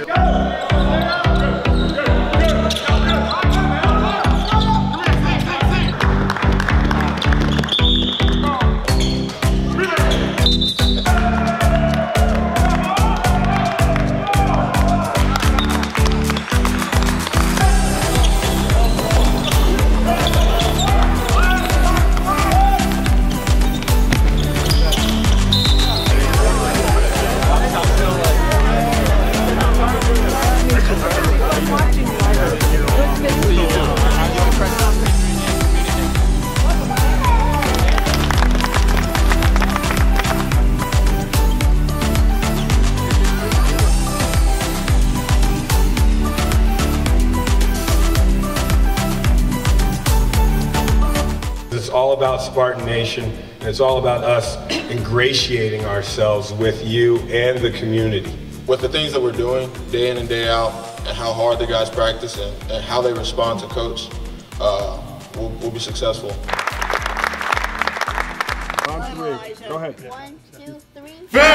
It's all about Spartan Nation, and it's all about us ingratiating ourselves with you and the community. with the things that we're doing day in and day out, and how hard the guys practice and, and how they respond to coach, uh, we'll, we'll be successful. On. Go ahead. One, two, three. Family!